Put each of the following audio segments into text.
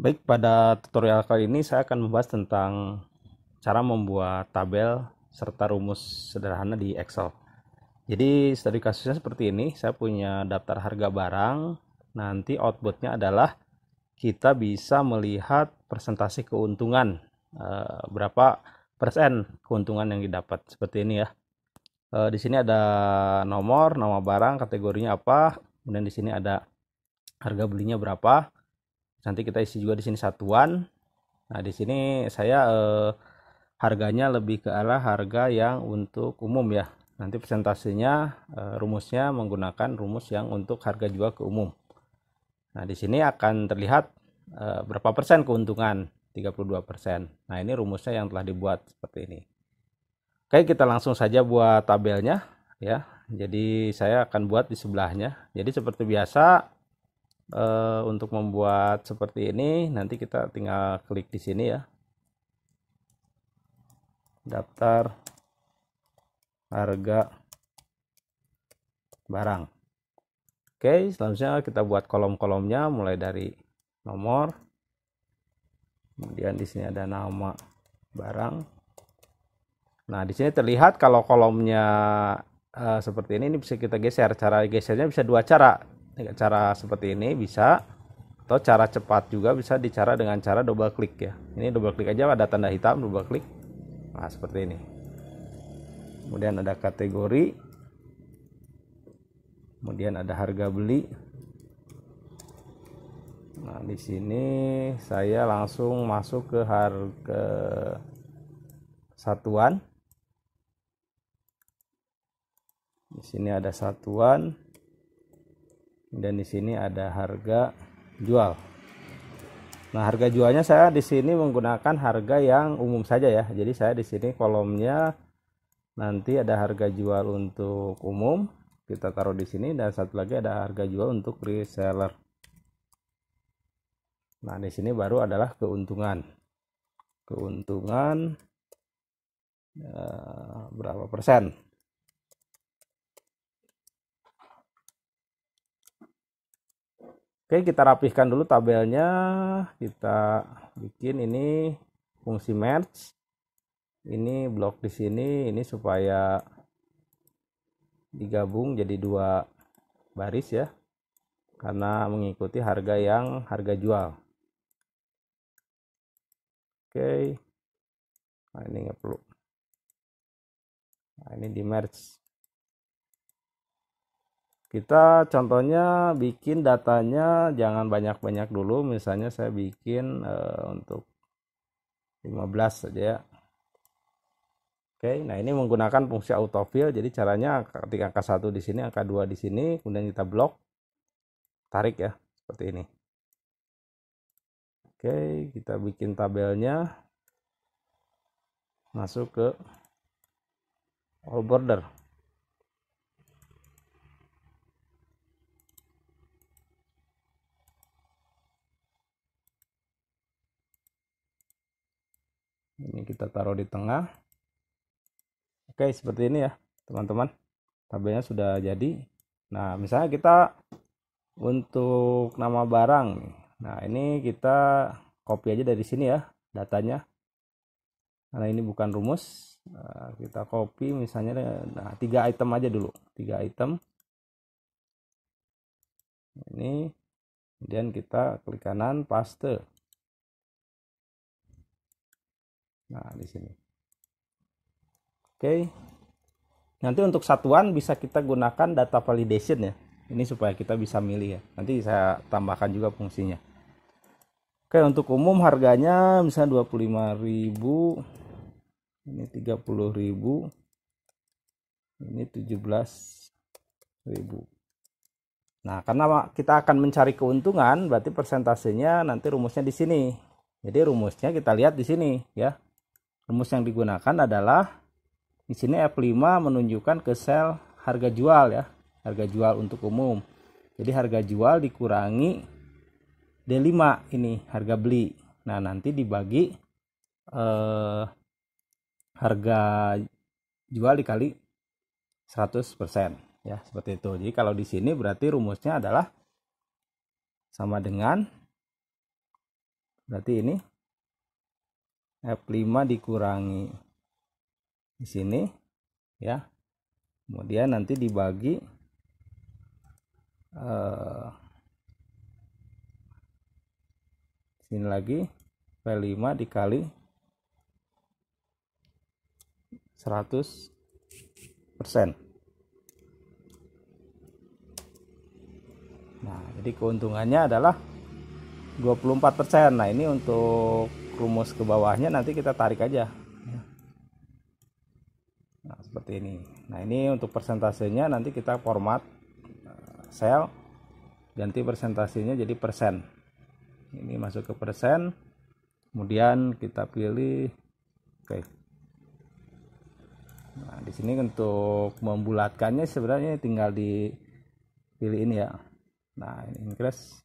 Baik, pada tutorial kali ini saya akan membahas tentang cara membuat tabel serta rumus sederhana di Excel. Jadi studi kasusnya seperti ini, saya punya daftar harga barang, nanti outputnya adalah kita bisa melihat presentasi keuntungan, eh, berapa persen keuntungan yang didapat, seperti ini ya. Eh, di sini ada nomor, nama barang, kategorinya apa, kemudian di sini ada harga belinya berapa, nanti kita isi juga di sini satuan. Nah di sini saya eh, harganya lebih ke arah harga yang untuk umum ya. Nanti presentasinya eh, rumusnya menggunakan rumus yang untuk harga jual ke umum. Nah di sini akan terlihat eh, berapa persen keuntungan? 32 persen. Nah ini rumusnya yang telah dibuat seperti ini. Oke kita langsung saja buat tabelnya ya. Jadi saya akan buat di sebelahnya. Jadi seperti biasa uh, untuk membuat seperti ini nanti kita tinggal klik di sini ya. Daftar harga barang. Oke selanjutnya kita buat kolom-kolomnya mulai dari nomor. Kemudian di sini ada nama barang. Nah di sini terlihat kalau kolomnya uh, seperti ini ini bisa kita geser. Cara gesernya bisa dua cara cara seperti ini bisa atau cara cepat juga bisa dicara dengan cara double klik ya. Ini double klik aja ada tanda hitam double klik nah seperti ini. Kemudian ada kategori. Kemudian ada harga beli. Nah di sini saya langsung masuk ke harga satuan. Di sini ada satuan dan di sini ada harga jual. Nah, harga jualnya saya di sini menggunakan harga yang umum saja ya. Jadi saya di sini kolomnya nanti ada harga jual untuk umum, kita taruh di sini dan satu lagi ada harga jual untuk reseller. Nah, di sini baru adalah keuntungan. Keuntungan eh, berapa persen? Oke, kita rapihkan dulu tabelnya. Kita bikin ini fungsi merge. Ini blok di sini, ini supaya digabung jadi dua baris ya. Karena mengikuti harga yang harga jual. Oke. Nah, ini nggak perlu. Nah, ini di merge kita contohnya bikin datanya jangan banyak-banyak dulu misalnya saya bikin uh, untuk 15 saja ya Oke, nah ini menggunakan fungsi autofill. Jadi caranya ketika angka 1 di sini, angka 2 di sini, kemudian kita blok, tarik ya, seperti ini. Oke, kita bikin tabelnya. Masuk ke all border. Ini kita taruh di tengah. Oke seperti ini ya teman-teman. Tabelnya sudah jadi. Nah misalnya kita untuk nama barang nah ini kita copy aja dari sini ya datanya. Karena ini bukan rumus. Nah, kita copy misalnya nah tiga item aja dulu. Tiga item. Ini kemudian kita klik kanan paste Nah, di sini. Oke. Nanti untuk satuan bisa kita gunakan data validation ya. Ini supaya kita bisa milih ya. Nanti saya tambahkan juga fungsinya. Oke, untuk umum harganya misalnya 25.000. Ini 30.000. Ini 17.000. Nah, karena kita akan mencari keuntungan, berarti persentasenya nanti rumusnya di sini. Jadi rumusnya kita lihat di sini ya rumus yang digunakan adalah di sini F5 menunjukkan ke sel harga jual ya harga jual untuk umum. Jadi harga jual dikurangi D5 ini harga beli. Nah nanti dibagi eh, harga jual dikali 100% ya seperti itu. Jadi kalau di sini berarti rumusnya adalah sama dengan berarti ini F5 dikurangi di sini ya. Kemudian nanti dibagi eh, sini lagi P5 dikali 100 persen. Nah jadi keuntungannya adalah 24 persen. Nah ini untuk rumus ke bawahnya nanti kita tarik aja. Nah seperti ini. Nah ini untuk persentasenya nanti kita format eh, sel ganti persentasenya jadi persen. Ini masuk ke persen kemudian kita pilih oke. Nah di sini untuk membulatkannya sebenarnya tinggal dipilih ini ya. Nah ini increase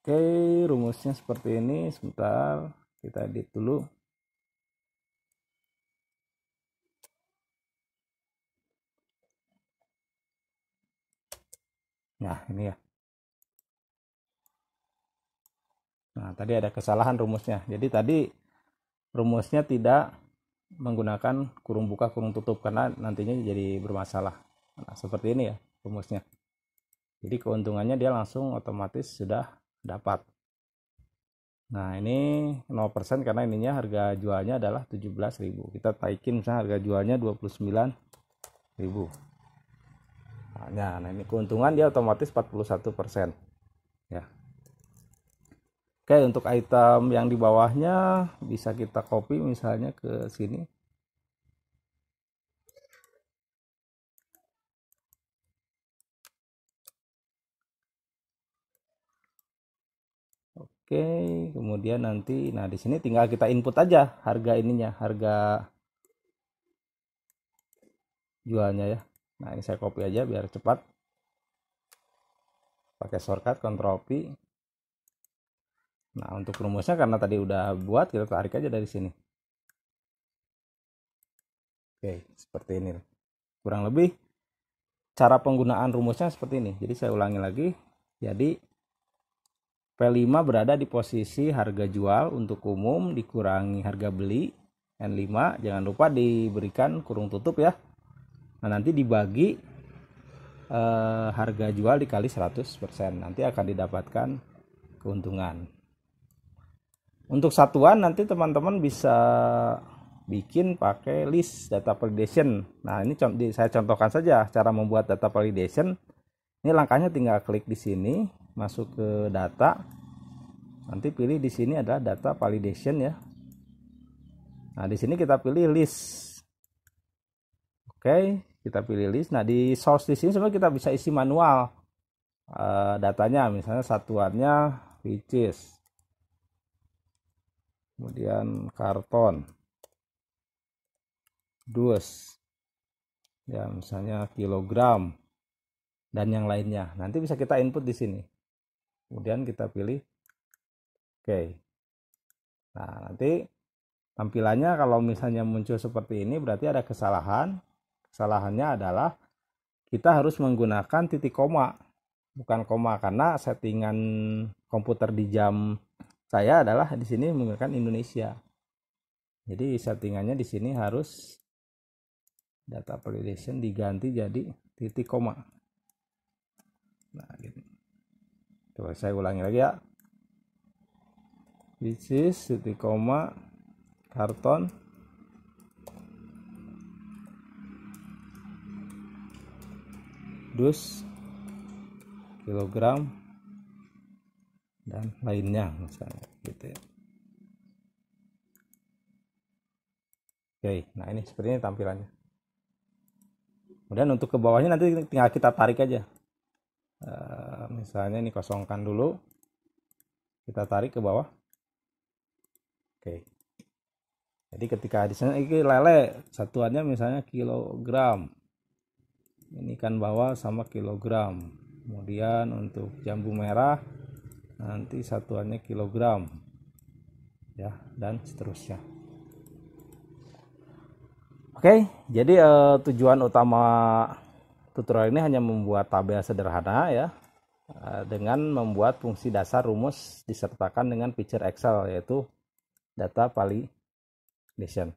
Oke, rumusnya seperti ini. Sebentar, kita edit dulu. Nah, ini ya. Nah, tadi ada kesalahan rumusnya. Jadi tadi rumusnya tidak menggunakan kurung buka kurung tutup karena nantinya jadi bermasalah. Nah, seperti ini ya rumusnya. Jadi keuntungannya dia langsung otomatis sudah dapat. Nah, ini 0% karena ininya harga jualnya adalah 17.000. Kita taikin misalnya harga jualnya 29.000. Nah, nah ini keuntungan dia otomatis 41%. Ya. Oke, untuk item yang di bawahnya bisa kita copy misalnya ke sini. Oke, kemudian nanti nah di sini tinggal kita input aja harga ininya, harga jualnya ya. Nah, ini saya copy aja biar cepat. Pakai shortcut Ctrl P. Nah, untuk rumusnya karena tadi udah buat, kita tarik aja dari sini. Oke, seperti ini. Kurang lebih cara penggunaan rumusnya seperti ini. Jadi saya ulangi lagi. Jadi P5 berada di posisi harga jual untuk umum dikurangi harga beli. N5 jangan lupa diberikan kurung tutup ya. Nah nanti dibagi eh, harga jual dikali 100% nanti akan didapatkan keuntungan. Untuk satuan nanti teman-teman bisa bikin pakai list data validation. Nah ini saya contohkan saja cara membuat data validation. Ini langkahnya tinggal klik di sini masuk ke data nanti pilih di sini adalah data validation ya. Nah di sini kita pilih list. Oke kita pilih list. Nah di source di sini sebenarnya kita bisa isi manual uh, datanya misalnya satuannya which kemudian karton dus ya misalnya kilogram dan yang lainnya. Nanti bisa kita input di sini kemudian kita pilih oke. Nah nanti tampilannya kalau misalnya muncul seperti ini berarti ada kesalahan. Kesalahannya adalah kita harus menggunakan titik koma bukan koma karena settingan komputer di jam saya adalah di sini menggunakan Indonesia. Jadi settingannya di sini harus data validation diganti jadi titik koma. Nah gitu coba saya ulangi lagi ya. This is titik koma karton. Dus kilogram dan lainnya misalnya gitu ya. Oke nah ini seperti ini tampilannya. Kemudian untuk ke bawahnya nanti tinggal kita tarik aja. Eh, misalnya ini kosongkan dulu. Kita tarik ke bawah. Oke. Jadi ketika di sana ini lele. Satuannya misalnya kilogram. Ini kan bawah sama kilogram. Kemudian untuk jambu merah nanti satuannya kilogram. Ya dan seterusnya. Oke jadi eh, tujuan utama tutorial ini hanya membuat tabel sederhana ya dengan membuat fungsi dasar rumus disertakan dengan feature Excel yaitu data validation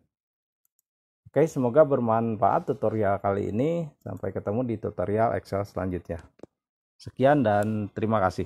Oke, semoga bermanfaat tutorial kali ini. Sampai ketemu di tutorial Excel selanjutnya. Sekian dan terima kasih.